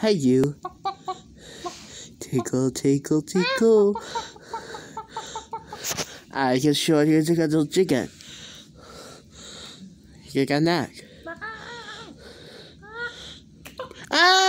Hey you. Tickle, tickle, tickle. I can show you the little chicken. You got neck? Ah!